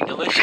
delicious.